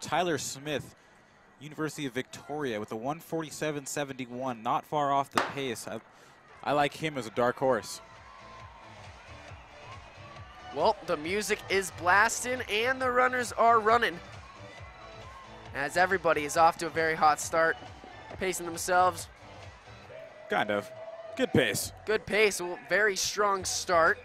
Tyler Smith, University of Victoria, with a 147.71, not far off the pace. I, I like him as a dark horse. Well, the music is blasting and the runners are running. As everybody is off to a very hot start, pacing themselves. Kind of. Good pace. Good pace, a very strong start.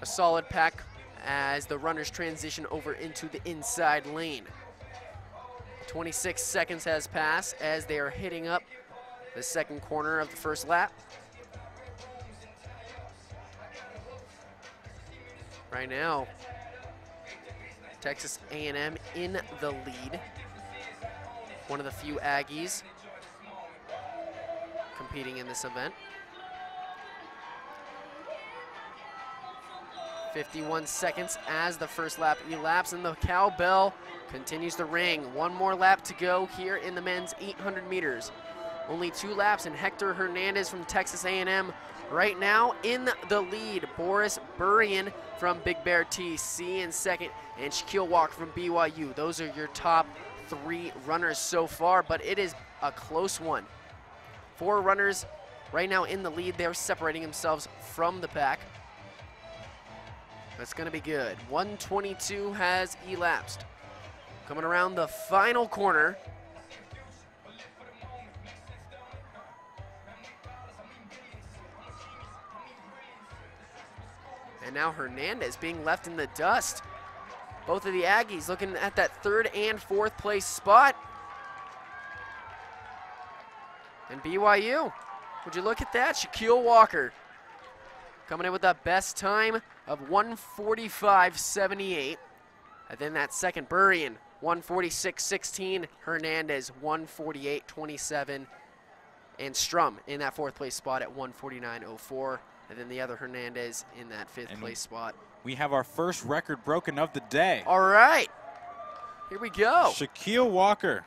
A solid pack as the runners transition over into the inside lane. 26 seconds has passed as they are hitting up the second corner of the first lap. Right now, Texas A&M in the lead. One of the few Aggies competing in this event. 51 seconds as the first lap elapses, and the cowbell continues to ring. One more lap to go here in the men's 800 meters. Only two laps, and Hector Hernandez from Texas A&M right now in the lead. Boris Berian from Big Bear TC in second, and Shaquille Walker from BYU. Those are your top three runners so far, but it is a close one. Four runners right now in the lead. They're separating themselves from the pack. That's going to be good. 122 has elapsed. Coming around the final corner. And now Hernandez being left in the dust. Both of the Aggies looking at that third and fourth place spot. And BYU, would you look at that? Shaquille Walker coming in with the best time of 145.78. And then that second Berian, 146.16. Hernandez, 148.27. And Strum in that fourth place spot at 149.04. And then the other Hernandez in that fifth And place spot. We have our first record broken of the day. All right. Here we go. Shaquille Walker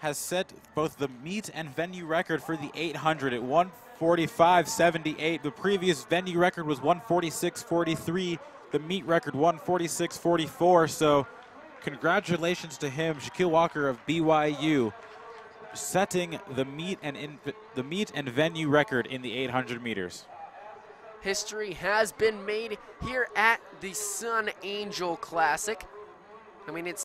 has set both the meet and venue record for the 800 at 145.78. The previous venue record was 146.43. The meet record 146.44. So, congratulations to him, Shaquille Walker of BYU, setting the meet and in, the meet and venue record in the 800 meters. History has been made here at the Sun Angel Classic. I mean, it's